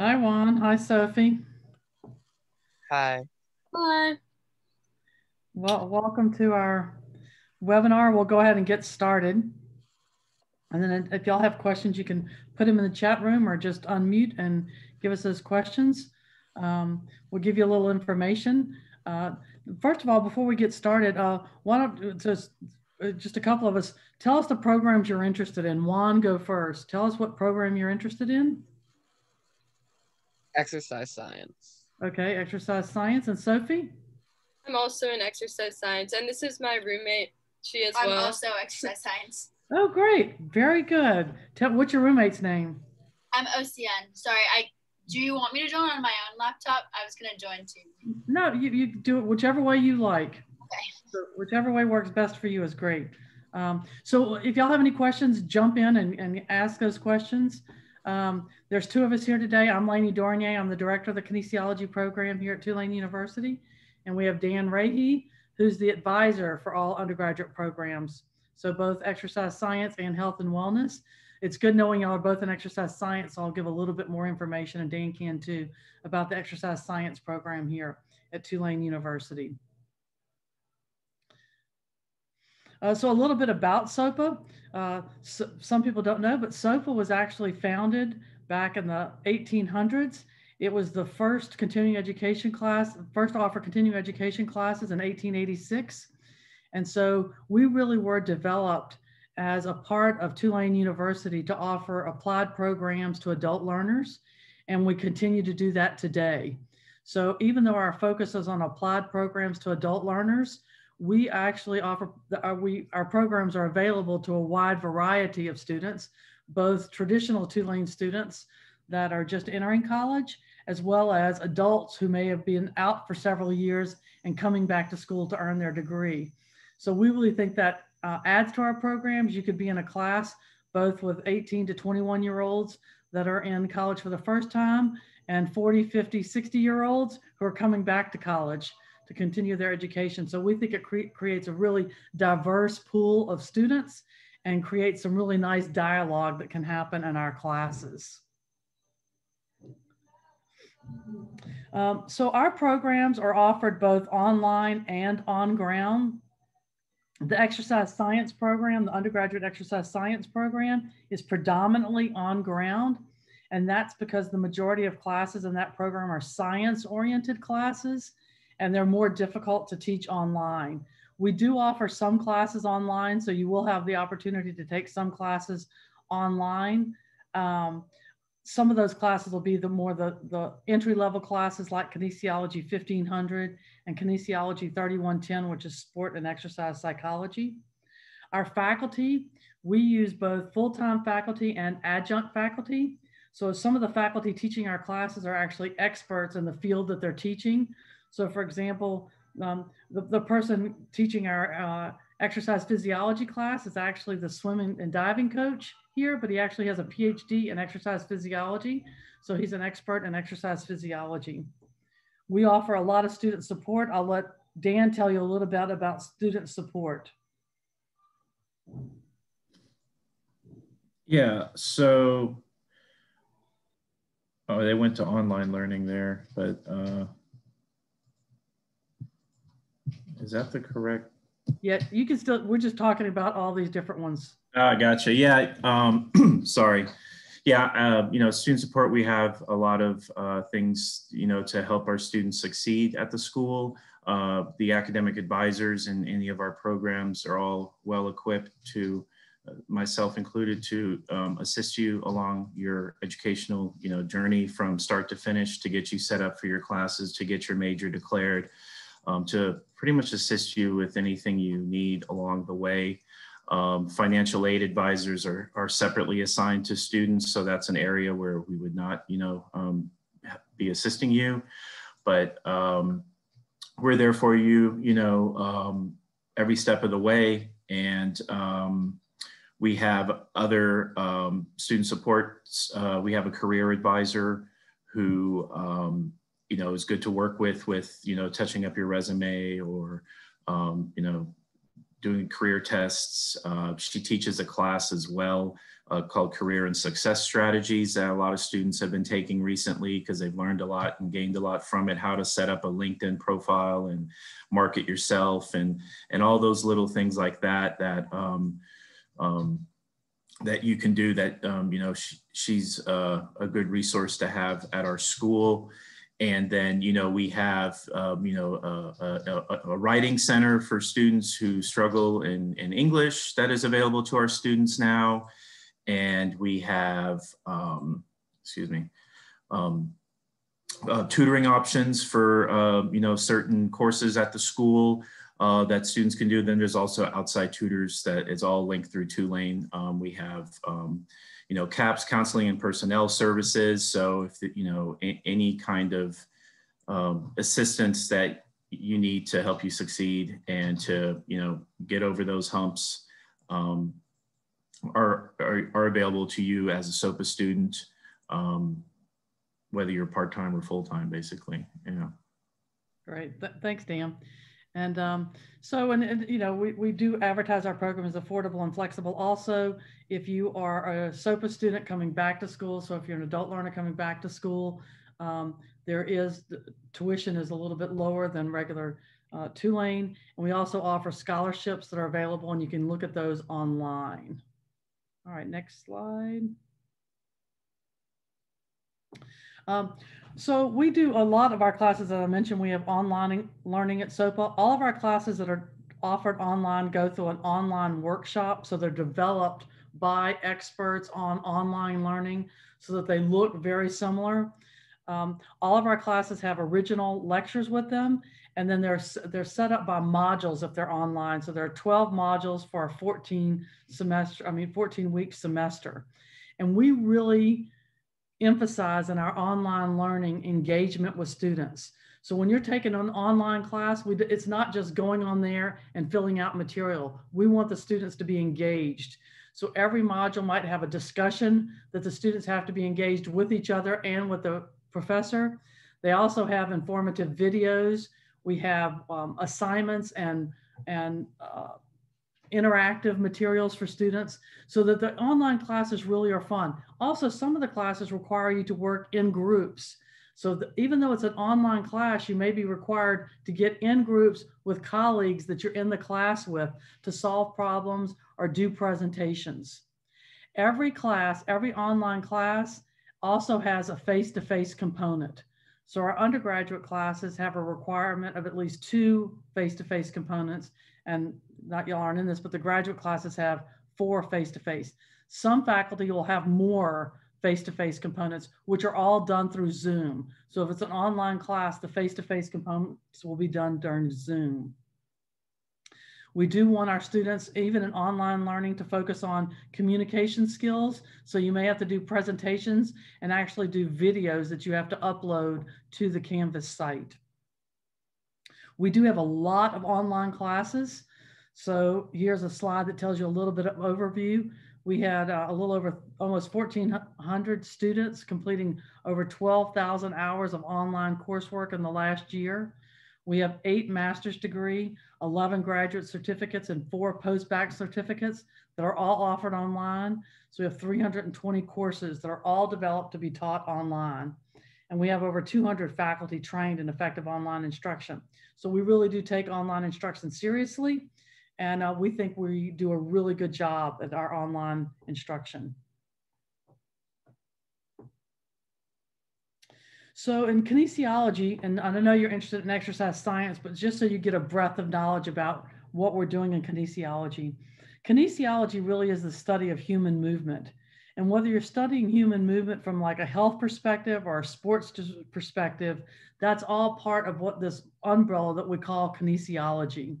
Hi, Juan. Hi, Sophie. Hi. Hi. Well, welcome to our webinar. We'll go ahead and get started. And then if y'all have questions, you can put them in the chat room or just unmute and give us those questions. Um, we'll give you a little information. Uh, first of all, before we get started, uh, why don't just, uh, just a couple of us, tell us the programs you're interested in. Juan, go first. Tell us what program you're interested in. Exercise science. Okay, exercise science. And Sophie? I'm also in exercise science, and this is my roommate. She as I'm well. also exercise science. Oh, great. Very good. Tell, what's your roommate's name? I'm OCN. Sorry, I do you want me to join on my own laptop? I was gonna join too. No, you, you do it whichever way you like. Okay. So whichever way works best for you is great. Um, so if y'all have any questions, jump in and, and ask those questions. Um, there's two of us here today. I'm Lainey Dornier. I'm the director of the kinesiology program here at Tulane University. And we have Dan Rahe, who's the advisor for all undergraduate programs. So both exercise science and health and wellness. It's good knowing y'all are both in exercise science. So I'll give a little bit more information and Dan can too about the exercise science program here at Tulane University. Uh, so a little bit about SOPA. Uh, so, some people don't know, but SOPA was actually founded back in the 1800s. It was the first continuing education class, first offer continuing education classes in 1886. And so we really were developed as a part of Tulane University to offer applied programs to adult learners. And we continue to do that today. So even though our focus is on applied programs to adult learners, we actually offer, our, we, our programs are available to a wide variety of students, both traditional Tulane students that are just entering college, as well as adults who may have been out for several years and coming back to school to earn their degree. So we really think that uh, adds to our programs. You could be in a class both with 18 to 21 year olds that are in college for the first time and 40, 50, 60 year olds who are coming back to college to continue their education. So we think it cre creates a really diverse pool of students and creates some really nice dialogue that can happen in our classes. Um, so our programs are offered both online and on ground. The exercise science program, the undergraduate exercise science program is predominantly on ground. And that's because the majority of classes in that program are science oriented classes and they're more difficult to teach online. We do offer some classes online, so you will have the opportunity to take some classes online. Um, some of those classes will be the more the, the entry level classes like kinesiology 1500 and kinesiology 3110, which is sport and exercise psychology. Our faculty, we use both full-time faculty and adjunct faculty. So some of the faculty teaching our classes are actually experts in the field that they're teaching. So for example, um, the, the person teaching our uh, exercise physiology class is actually the swimming and diving coach here, but he actually has a PhD in exercise physiology. So he's an expert in exercise physiology. We offer a lot of student support. I'll let Dan tell you a little bit about student support. Yeah, so, oh, they went to online learning there, but uh, is that the correct? Yeah, you can still, we're just talking about all these different ones. Ah, gotcha. Yeah, um, sorry. Yeah, uh, you know, student support, we have a lot of uh, things, you know, to help our students succeed at the school. Uh, the academic advisors in any of our programs are all well equipped to, uh, myself included, to um, assist you along your educational, you know, journey from start to finish to get you set up for your classes, to get your major declared, um, to pretty much assist you with anything you need along the way. Um, financial aid advisors are, are separately assigned to students, so that's an area where we would not, you know, um, be assisting you. But um, we're there for you, you know, um, every step of the way. And um, we have other um, student supports. Uh, we have a career advisor who, you know, is good to work with, with, you know, touching up your resume or, you know, doing career tests. Uh, she teaches a class as well uh, called Career and Success Strategies that a lot of students have been taking recently because they've learned a lot and gained a lot from it, how to set up a LinkedIn profile and market yourself and, and all those little things like that, that, um, um, that you can do that, um, you know, she, she's uh, a good resource to have at our school. And then, you know, we have, um, you know, a, a, a, writing center for students who struggle in, in English that is available to our students now. And we have, um, excuse me, um, uh, tutoring options for, uh, you know, certain courses at the school uh, that students can do. Then there's also outside tutors that is all linked through Tulane. Um, we have, um, you know, CAPS counseling and personnel services. So if, the, you know, any kind of um, assistance that you need to help you succeed and to, you know, get over those humps um, are, are, are, available to you as a SOPA student, um, whether you're part-time or full-time, basically, yeah. Great, Th thanks, Dan. And um, so, and, and, you know, we, we do advertise our program as affordable and flexible. Also, if you are a SOPA student coming back to school, so if you're an adult learner coming back to school, um, there is tuition is a little bit lower than regular uh, Tulane. And we also offer scholarships that are available and you can look at those online. All right, next slide. Um, so we do a lot of our classes that I mentioned. We have online learning at SOPA. All of our classes that are offered online go through an online workshop. So they're developed by experts on online learning so that they look very similar. Um, all of our classes have original lectures with them, and then they're, they're set up by modules if they're online. So there are 12 modules for a 14 semester, I mean, 14 week semester. And we really emphasize in our online learning engagement with students. So when you're taking an online class, we, it's not just going on there and filling out material. We want the students to be engaged. So every module might have a discussion that the students have to be engaged with each other and with the professor. They also have informative videos. We have um, assignments and, and uh, interactive materials for students so that the online classes really are fun. Also, some of the classes require you to work in groups. So the, even though it's an online class, you may be required to get in groups with colleagues that you're in the class with to solve problems or do presentations. Every class, every online class also has a face-to-face -face component. So our undergraduate classes have a requirement of at least two face-to-face -face components and not y'all aren't in this, but the graduate classes have four face-to-face. Some faculty will have more face-to-face components, which are all done through Zoom. So if it's an online class, the face-to-face components will be done during Zoom. We do want our students, even in online learning, to focus on communication skills. So you may have to do presentations and actually do videos that you have to upload to the Canvas site. We do have a lot of online classes. So here's a slide that tells you a little bit of overview. We had uh, a little over almost 1,400 students completing over 12,000 hours of online coursework in the last year. We have eight master's degree, 11 graduate certificates, and four post-bac certificates that are all offered online. So we have 320 courses that are all developed to be taught online. And we have over 200 faculty trained in effective online instruction. So we really do take online instruction seriously and uh, we think we do a really good job at our online instruction. So in kinesiology, and I know you're interested in exercise science, but just so you get a breadth of knowledge about what we're doing in kinesiology, kinesiology really is the study of human movement. And whether you're studying human movement from like a health perspective or a sports perspective, that's all part of what this umbrella that we call kinesiology.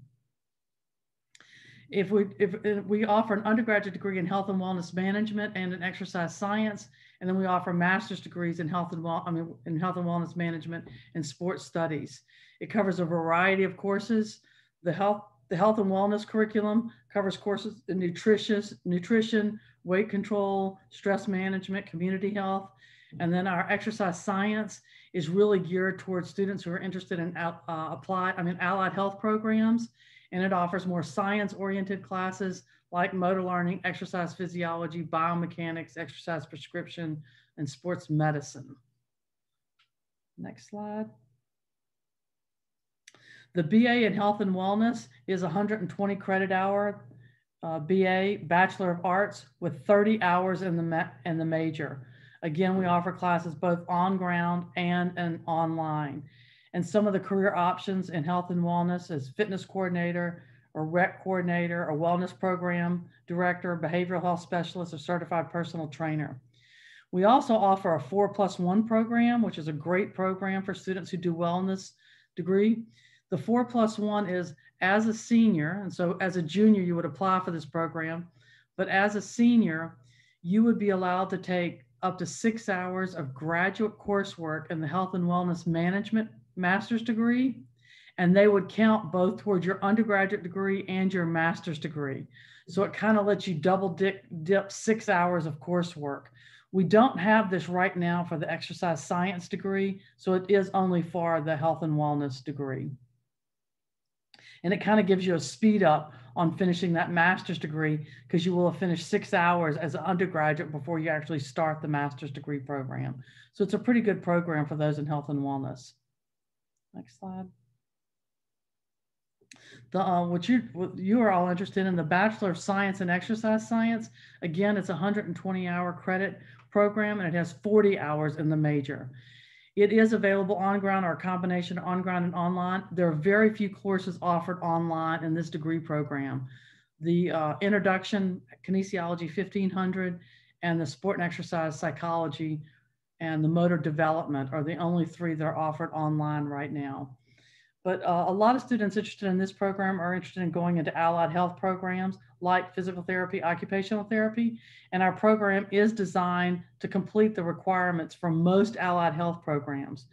If we, if, if we offer an undergraduate degree in health and wellness management and in exercise science, and then we offer master's degrees in health and well, I mean, in health and wellness management and sports studies. It covers a variety of courses. The health, the health and wellness curriculum covers courses in nutritious, nutrition, weight control, stress management, community health. And then our exercise science is really geared towards students who are interested in uh, applied, I mean, allied health programs and it offers more science-oriented classes like motor learning, exercise physiology, biomechanics, exercise prescription, and sports medicine. Next slide. The BA in Health and Wellness is 120 credit hour uh, BA, Bachelor of Arts, with 30 hours in the, in the major. Again, we offer classes both on ground and, and online. And some of the career options in health and wellness is fitness coordinator, or rec coordinator, or wellness program director, behavioral health specialist, or certified personal trainer. We also offer a four plus one program, which is a great program for students who do wellness degree. The four plus one is as a senior, and so as a junior, you would apply for this program, but as a senior, you would be allowed to take up to six hours of graduate coursework in the health and wellness management master's degree, and they would count both towards your undergraduate degree and your master's degree. So it kind of lets you double dip, dip six hours of coursework. We don't have this right now for the exercise science degree, so it is only for the health and wellness degree. And it kind of gives you a speed up on finishing that master's degree because you will have finished six hours as an undergraduate before you actually start the master's degree program. So it's a pretty good program for those in health and wellness. Next slide. The, uh, what you what you are all interested in the Bachelor of Science in Exercise Science. Again, it's a 120 hour credit program and it has 40 hours in the major. It is available on ground or a combination on ground and online. There are very few courses offered online in this degree program. The uh, introduction, kinesiology 1500, and the sport and exercise psychology and the motor development are the only three that are offered online right now. But uh, a lot of students interested in this program are interested in going into allied health programs like physical therapy, occupational therapy. And our program is designed to complete the requirements for most allied health programs.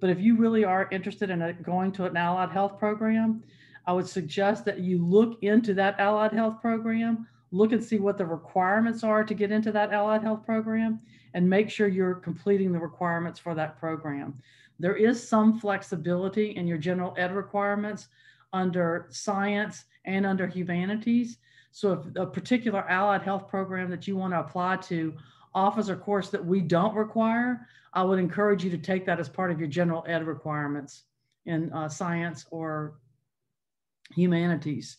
But if you really are interested in a, going to an allied health program, I would suggest that you look into that allied health program, look and see what the requirements are to get into that allied health program, and make sure you're completing the requirements for that program. There is some flexibility in your general ed requirements under science and under humanities. So if a particular allied health program that you want to apply to offers a course that we don't require, I would encourage you to take that as part of your general ed requirements in uh, science or humanities.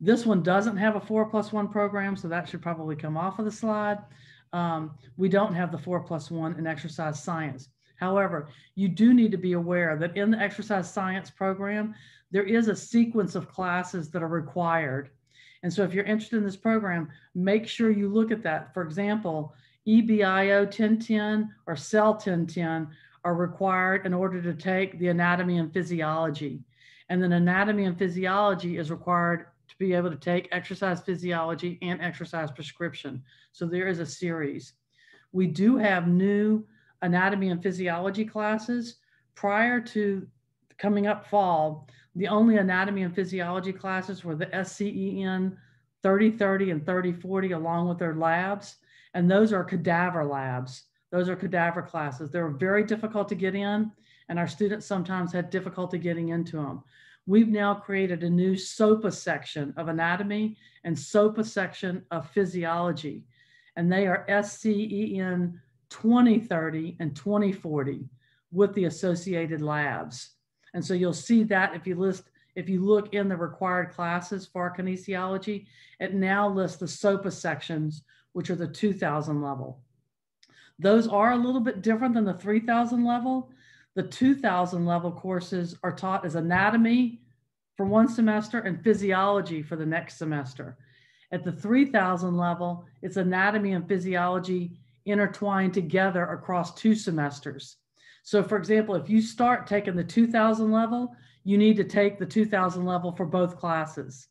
This one doesn't have a four plus one program, so that should probably come off of the slide. Um, we don't have the four plus one in exercise science. However, you do need to be aware that in the exercise science program, there is a sequence of classes that are required. And so if you're interested in this program, make sure you look at that. For example, EBIO 1010 or CELL 1010 are required in order to take the anatomy and physiology. And then anatomy and physiology is required be able to take exercise physiology and exercise prescription. So there is a series. We do have new anatomy and physiology classes. Prior to coming up fall, the only anatomy and physiology classes were the SCEN 3030 and 3040 along with their labs. And those are cadaver labs. Those are cadaver classes. They're very difficult to get in and our students sometimes had difficulty getting into them. We've now created a new SOPA section of anatomy and SOPA section of physiology. And they are SCEN 2030 and 2040 with the associated labs. And so you'll see that if you list, if you look in the required classes for kinesiology, it now lists the SOPA sections, which are the 2000 level. Those are a little bit different than the 3000 level. The 2000 level courses are taught as anatomy for one semester and physiology for the next semester. At the 3000 level, it's anatomy and physiology intertwined together across two semesters. So for example, if you start taking the 2000 level, you need to take the 2000 level for both classes.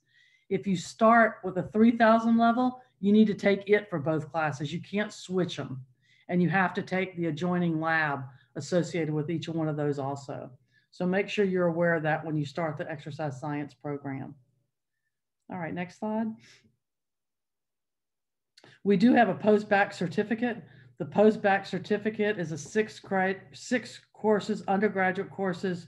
If you start with a 3000 level, you need to take it for both classes. You can't switch them. And you have to take the adjoining lab associated with each one of those also. So make sure you're aware of that when you start the exercise science program. All right, next slide. We do have a post-bac certificate. The post-bac certificate is a six, six courses, undergraduate courses,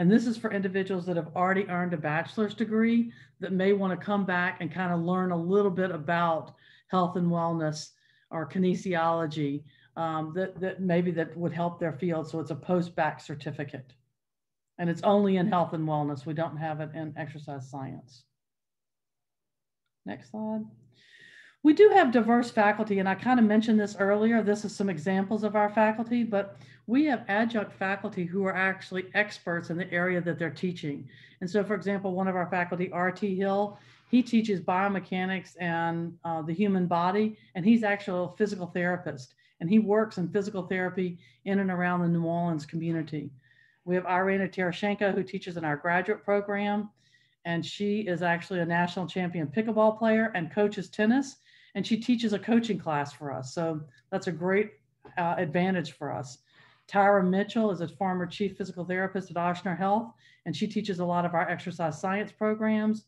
And this is for individuals that have already earned a bachelor's degree that may want to come back and kind of learn a little bit about health and wellness or kinesiology um, that, that maybe that would help their field. So it's a post-bac certificate. And it's only in health and wellness. We don't have it in exercise science. Next slide. We do have diverse faculty, and I kind of mentioned this earlier. This is some examples of our faculty, but we have adjunct faculty who are actually experts in the area that they're teaching. And so, for example, one of our faculty, R.T. Hill, he teaches biomechanics and uh, the human body, and he's actually a physical therapist, and he works in physical therapy in and around the New Orleans community. We have Irina Terashenko, who teaches in our graduate program, and she is actually a national champion pickleball player and coaches tennis and she teaches a coaching class for us. So that's a great uh, advantage for us. Tyra Mitchell is a former chief physical therapist at Ochsner Health, and she teaches a lot of our exercise science programs.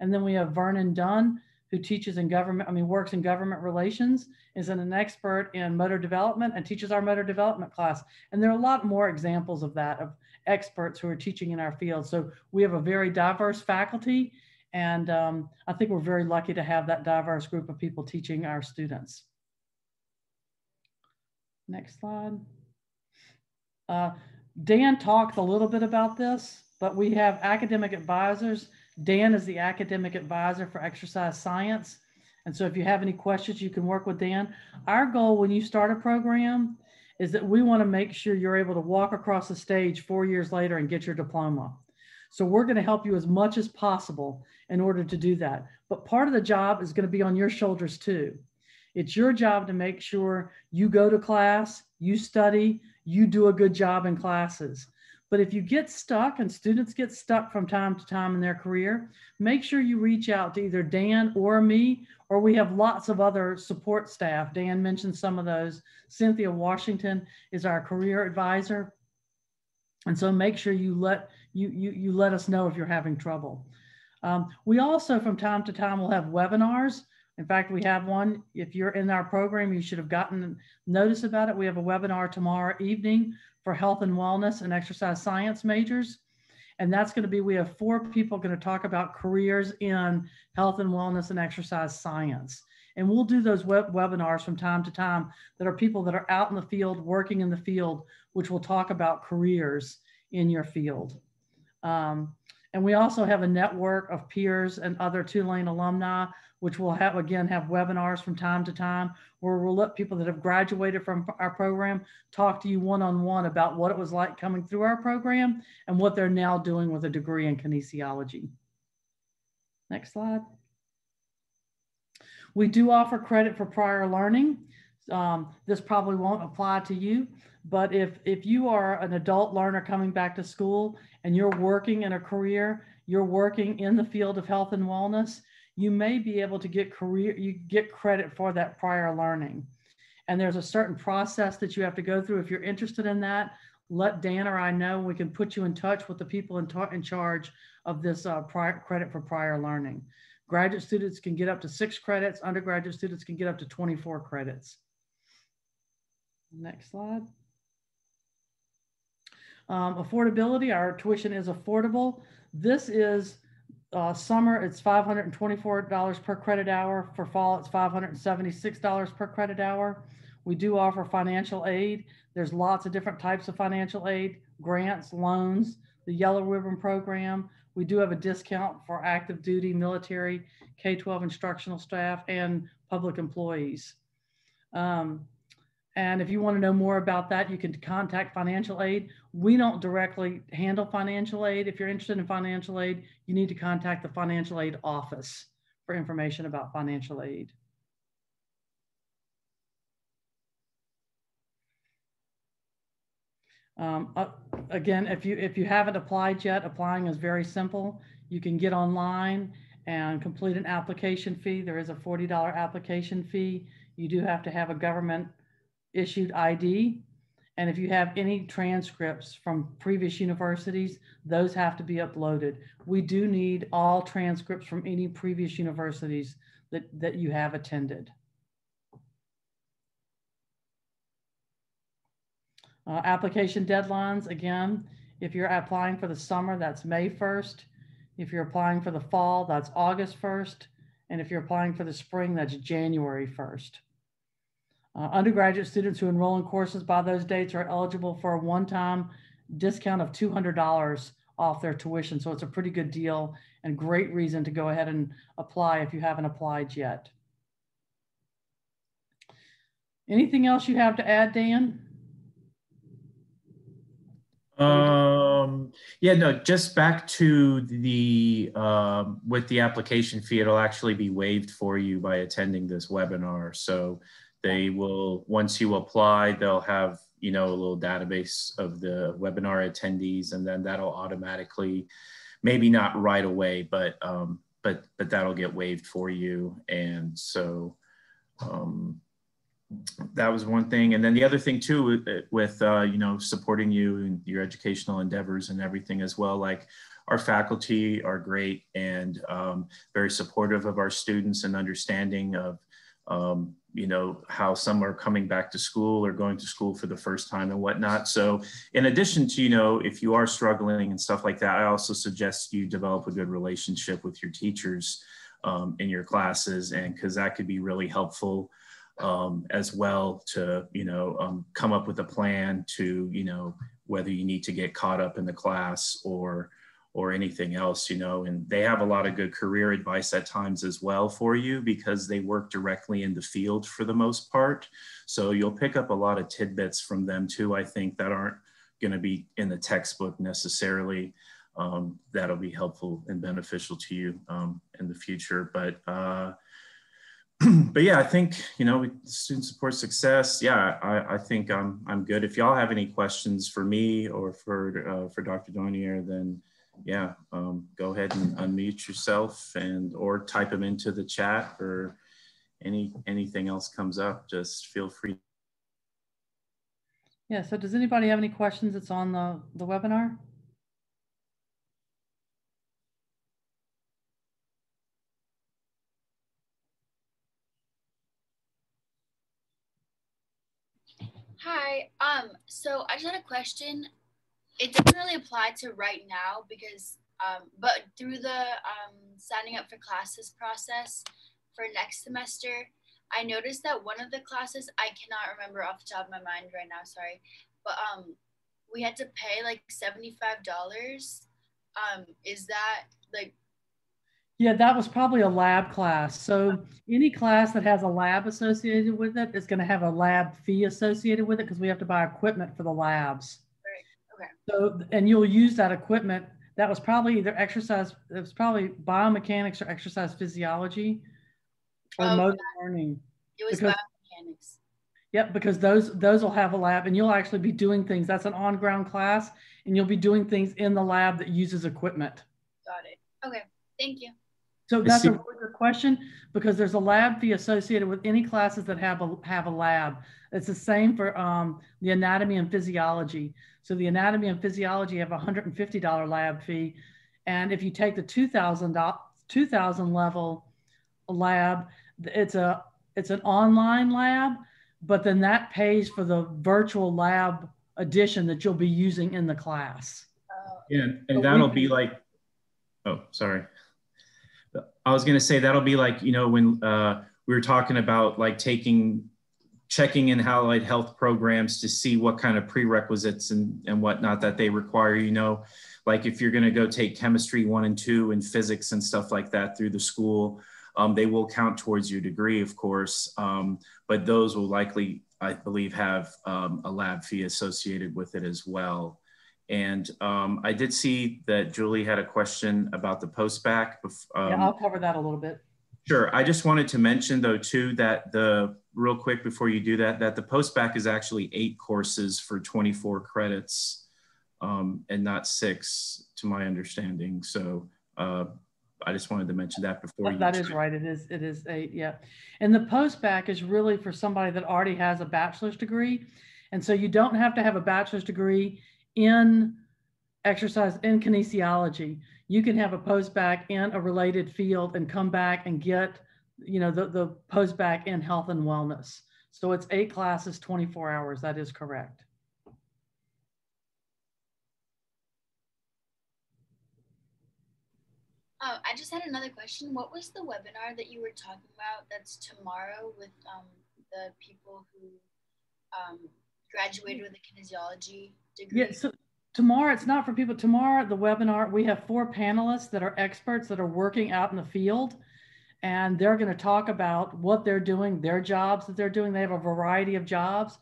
And then we have Vernon Dunn, who teaches in government, I mean, works in government relations, is an expert in motor development and teaches our motor development class. And there are a lot more examples of that, of experts who are teaching in our field. So we have a very diverse faculty and um, I think we're very lucky to have that diverse group of people teaching our students. Next slide. Uh, Dan talked a little bit about this, but we have academic advisors. Dan is the academic advisor for exercise science. And so if you have any questions, you can work with Dan. Our goal when you start a program is that we want to make sure you're able to walk across the stage four years later and get your diploma. So we're going to help you as much as possible in order to do that. But part of the job is going to be on your shoulders too. It's your job to make sure you go to class, you study, you do a good job in classes. But if you get stuck and students get stuck from time to time in their career, make sure you reach out to either Dan or me, or we have lots of other support staff. Dan mentioned some of those. Cynthia Washington is our career advisor. And so make sure you let you, you, you let us know if you're having trouble. Um, we also, from time to time, will have webinars. In fact, we have one. If you're in our program, you should have gotten notice about it. We have a webinar tomorrow evening for health and wellness and exercise science majors. And that's going to be, we have four people going to talk about careers in health and wellness and exercise science. And we'll do those web webinars from time to time that are people that are out in the field, working in the field, which will talk about careers in your field. Um, and we also have a network of peers and other Tulane alumni, which we'll have, again, have webinars from time to time where we'll let people that have graduated from our program talk to you one-on-one about what it was like coming through our program and what they're now doing with a degree in kinesiology. Next slide. We do offer credit for prior learning. Um, this probably won't apply to you, but if, if you are an adult learner coming back to school and you're working in a career, you're working in the field of health and wellness, you may be able to get career, you get credit for that prior learning. And there's a certain process that you have to go through. If you're interested in that, let Dan or I know. We can put you in touch with the people in, in charge of this uh, prior, credit for prior learning. Graduate students can get up to six credits. Undergraduate students can get up to 24 credits. Next slide. Um, affordability, our tuition is affordable. This is uh, summer, it's $524 per credit hour. For fall, it's $576 per credit hour. We do offer financial aid. There's lots of different types of financial aid, grants, loans, the Yellow Ribbon Program. We do have a discount for active duty military, K-12 instructional staff, and public employees. Um, and if you want to know more about that, you can contact financial aid. We don't directly handle financial aid. If you're interested in financial aid, you need to contact the financial aid office for information about financial aid. Um, uh, again, if you if you haven't applied yet, applying is very simple. You can get online and complete an application fee. There is a $40 application fee. You do have to have a government issued ID. And if you have any transcripts from previous universities, those have to be uploaded. We do need all transcripts from any previous universities that, that you have attended. Uh, application deadlines, again, If you're applying for the summer, that's May 1st. If you're applying for the fall, that's August 1st. And if you're applying for the spring, that's January 1st. Uh, undergraduate students who enroll in courses by those dates are eligible for a one-time discount of $200 off their tuition. So it's a pretty good deal and great reason to go ahead and apply if you haven't applied yet. Anything else you have to add, Dan? Um, yeah, no, just back to the, um, with the application fee, it'll actually be waived for you by attending this webinar. So they will, once you apply, they'll have, you know, a little database of the webinar attendees, and then that'll automatically, maybe not right away, but, um, but, but that'll get waived for you. And so, um, that was one thing. And then the other thing too, with, uh, you know, supporting you and your educational endeavors and everything as well, like our faculty are great and um, very supportive of our students and understanding of, um, you know, how some are coming back to school or going to school for the first time and whatnot. So in addition to, you know, if you are struggling and stuff like that, I also suggest you develop a good relationship with your teachers um, in your classes and because that could be really helpful um, as well to you know um, come up with a plan to you know whether you need to get caught up in the class or or anything else you know and they have a lot of good career advice at times as well for you because they work directly in the field for the most part so you'll pick up a lot of tidbits from them too i think that aren't going to be in the textbook necessarily um, that'll be helpful and beneficial to you um, in the future but uh, but yeah, I think you know student support success. Yeah, I, I think I'm I'm good. If y'all have any questions for me or for uh, for Dr. Donier, then yeah, um, go ahead and unmute yourself and or type them into the chat or any anything else comes up. Just feel free. Yeah. So does anybody have any questions that's on the the webinar? Hi. Um. So I just had a question. It doesn't really apply to right now because, um, but through the um, signing up for classes process for next semester, I noticed that one of the classes I cannot remember off the top of my mind right now. Sorry, but um, we had to pay like seventy five dollars. Um, is that like Yeah, that was probably a lab class. So any class that has a lab associated with it is going to have a lab fee associated with it because we have to buy equipment for the labs. Okay? So, and you'll use that equipment. That was probably either exercise, it was probably biomechanics or exercise physiology or Oh, motor learning. It was Because- biomechanics. Yep, because those those will have a lab and you'll actually be doing things. That's an on-ground class and you'll be doing things in the lab that uses equipment. Got it. Okay. Thank you. So that's a really good question because there's a lab fee associated with any classes that have a have a lab. It's the same for um, the anatomy and physiology. So the anatomy and physiology have a $150 lab fee, and if you take the 2,000 2000 level lab, it's a it's an online lab, but then that pays for the virtual lab edition that you'll be using in the class. Yeah, But and that'll be like, oh, sorry. I was gonna say that'll be like, you know, when uh, we were talking about like taking, checking in allied health programs to see what kind of prerequisites and, and whatnot that they require, you know, like if you're gonna go take chemistry one and two and physics and stuff like that through the school, um, they will count towards your degree, of course, um, but those will likely, I believe, have um, a lab fee associated with it as well. And um, I did see that Julie had a question about the post-bac. bef- yeah, Um, I'll cover that a little bit. Sure. I just wanted to mention though too that the real quick before you do that that the post-bac is actually eight courses for 24 credits um, and not six to my understanding. So uh, I just wanted to mention that before you. That is right. It is, it is a, yeah. And the post-bac is really for somebody that already has a bachelor's degree. And so you don't have to have a bachelor's degree in exercise in kinesiology, you can have a post-bac in a related field and come back and get, you know, the, the post-bac in health and wellness. So it's eight classes, 24 hours. That is correct. Oh, I just had another question. What was the webinar that you were talking about that's tomorrow with um, the people who um, graduated with a kinesiology degree? Yeah, so, tomorrow, it's not for people. Tomorrow, the webinar, we have four panelists that are experts that are working out in the field. And they're going to talk about what they're doing, their jobs that they're doing. They have a variety of jobs,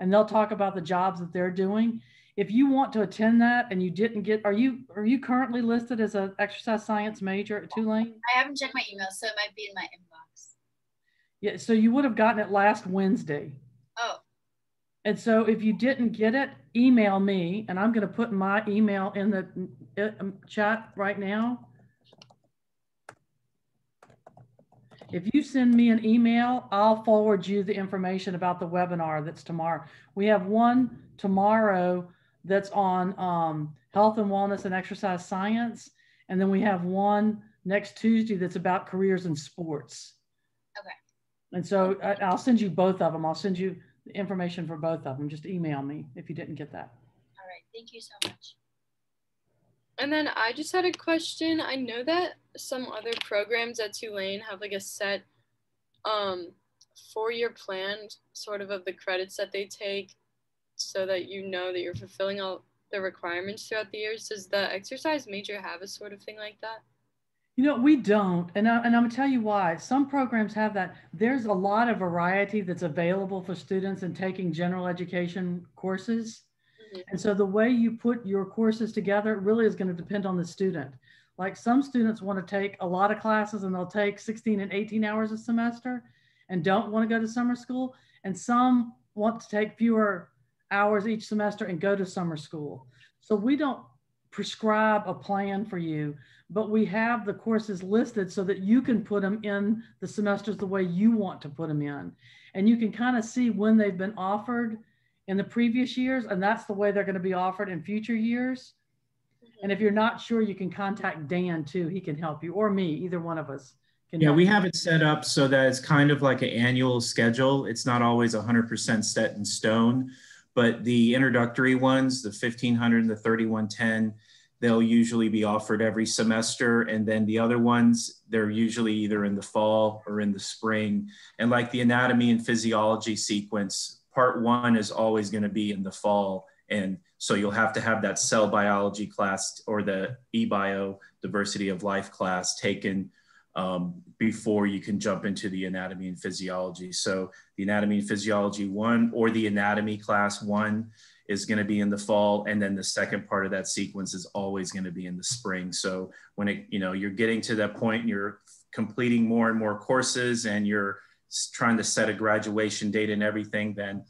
and they'll talk about the jobs that they're doing. If you want to attend that and you didn't get, are you are you currently listed as an exercise science major at Tulane? I haven't checked my email, so it might be in my inbox. Yeah, so you would have gotten it last Wednesday. And so if you didn't get it, email me, and I'm going to put my email in the um, chat right now. If you send me an email, I'll forward you the information about the webinar that's tomorrow. We have one tomorrow that's on um, health and wellness and exercise science. And then we have one next Tuesday that's about careers in sports. Okay. And so I, I'll send you both of them. I'll send you information for both of them. Just email me if you didn't get that. all right. Thank you so much. And then I just had a question. I know that some other programs at Tulane have like a set um, four year plan, sort of, of the credits that they take so that you know that you're fulfilling all the requirements throughout the years. Does the exercise major have a sort of thing like that? You know, we don't. And, I, and I'm going to tell you why. Some programs have that. There's a lot of variety that's available for students in taking general education courses. Mhm. And so the way you put your courses together really is going to depend on the student. Like some students want to take a lot of classes and they'll take 16 and 18 hours a semester and don't want to go to summer school. And some want to take fewer hours each semester and go to summer school. So we don't prescribe a plan for you, but we have the courses listed so that you can put them in the semesters the way you want to put them in. And you can kind of see when they've been offered in the previous years, and that's the way they're going to be offered in future years. Mm-hmm. And if you're not sure, you can contact Dan too. He can help you, or me, either one of us. Can Yeah, we you. have it set up so that it's kind of like an annual schedule. It's not always 100% set in stone, but the introductory ones, the 1500 and the 3110, they'll usually be offered every semester. And then the other ones, they're usually either in the fall or in the spring. And like the anatomy and physiology sequence, part one is always going to be in the fall. And so you'll have to have that cell biology class or the eBio diversity of life class taken um, before you can jump into the anatomy and physiology. So the anatomy and physiology one or the anatomy class one is going to be in the fall. And then the second part of that sequence is always going to be in the spring. So when it, you know, you're getting to that point and you're completing more and more courses and you're trying to set a graduation date and everything, then,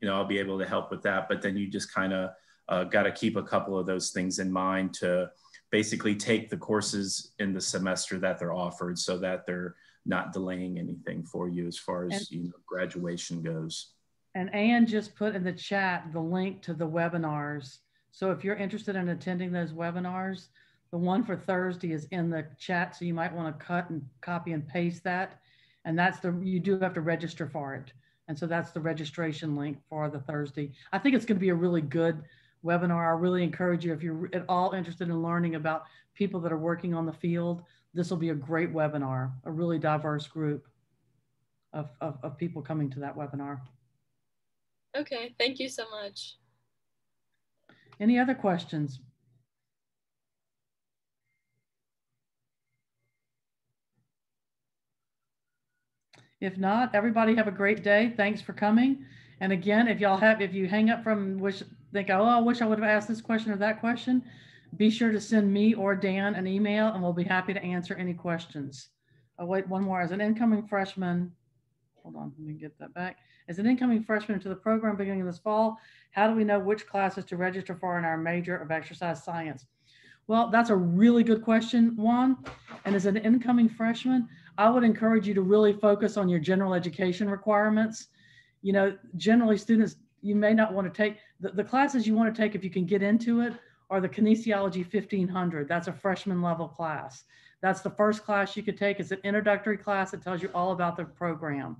you know, I'll be able to help with that. But then you just kind of uh, got to keep a couple of those things in mind to basically take the courses in the semester that they're offered so that they're not delaying anything for you as far as And- you know graduation goes. And Anne just put in the chat the link to the webinars. So if you're interested in attending those webinars, the one for Thursday is in the chat. So you might want to cut and copy and paste that. And that's the, you do have to register for it. And so that's the registration link for the Thursday. I think it's going to be a really good webinar. I really encourage you, if you're at all interested in learning about people that are working on the field, this will be a great webinar, a really diverse group of, of, of people coming to that webinar. Okay, thank you so much. Any other questions? If not, everybody have a great day. Thanks for coming. And again, if y'all have, if you hang up from wish, think, oh, I wish I would have asked this question or that question, be sure to send me or Dan an email and we'll be happy to answer any questions. Oh, wait, one more. As an incoming freshman, hold on, let me get that back. As an incoming freshman to the program beginning this fall, how do we know which classes to register for in our major of exercise science? Well, that's a really good question, Juan. And as an incoming freshman, I would encourage you to really focus on your general education requirements. You know, generally students, you may not want to take the, the classes you want to take if you can get into it are the kinesiology 1500. That's a freshman level class. That's the first class you could take. It's an introductory class that tells you all about the program.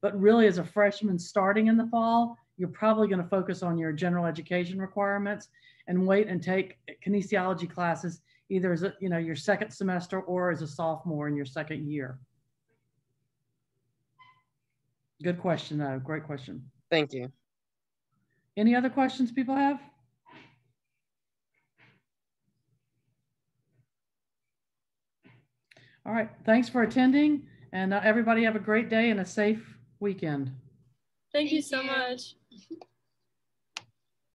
But really, as a freshman starting in the fall, you're probably going to focus on your general education requirements and wait and take kinesiology classes either as a, you know, your second semester or as a sophomore in your second year? Good question, though. Great question. Thank you. Any other questions people have? All right, thanks for attending and uh, everybody have a great day and a safe weekend. Thank you so you. much.